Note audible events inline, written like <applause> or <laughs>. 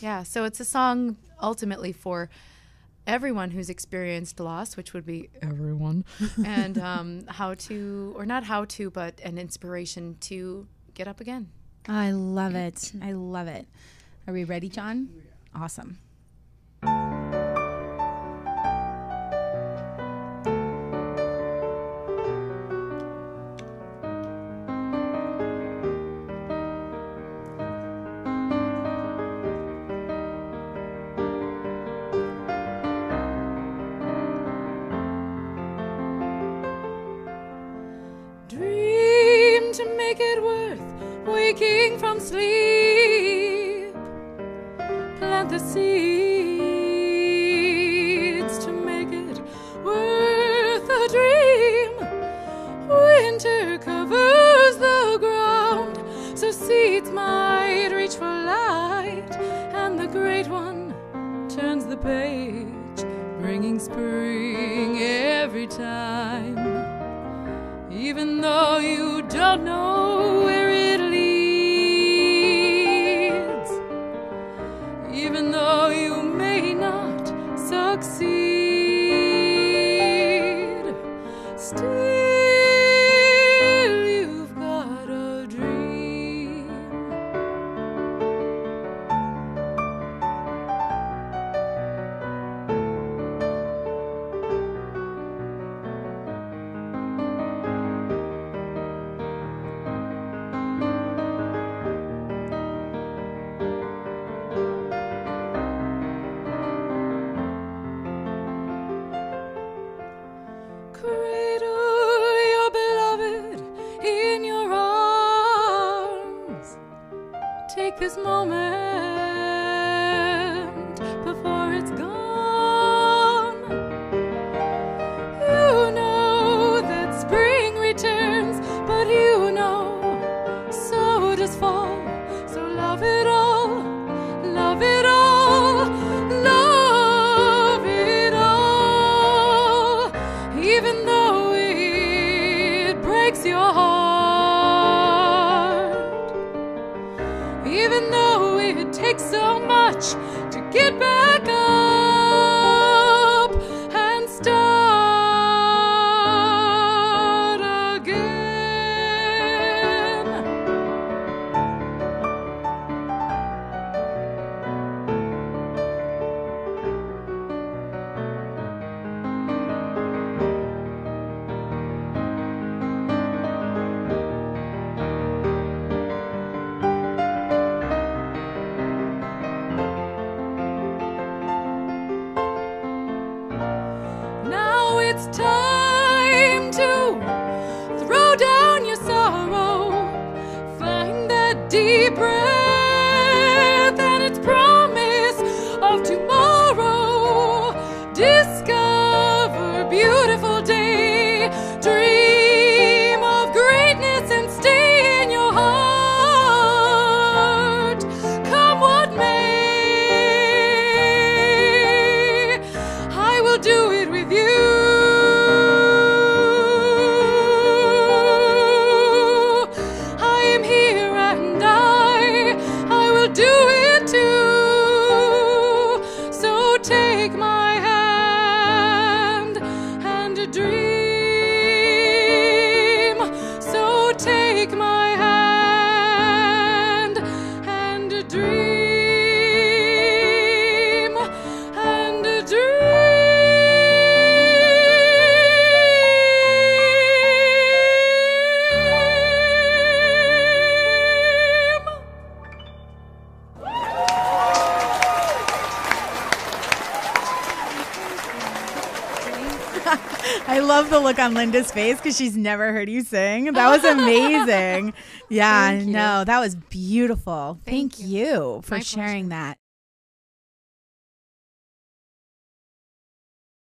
Yeah, so it's a song ultimately for everyone who's experienced loss, which would be everyone, <laughs> and um, how to, or not how to, but an inspiration to get up again. I love it. I love it. Are we ready, John? Awesome. Make it worth waking from sleep. Plant the seeds to make it worth a dream. Winter covers the ground, so seeds might reach for light, and the great one turns the page, bringing spring every time. Even though you don't know succeed, Take this moment before it's gone. So much to get back it's time to throw down your sorrow, find that deep breath and its promise of tomorrow. Discover beautiful day, dream of greatness and stay in your heart. Come what may, I will do it with you. I love the look on Linda's face because she's never heard you sing. That was amazing. <laughs> yeah, no, that was beautiful. Thank, Thank you. for My sharing that.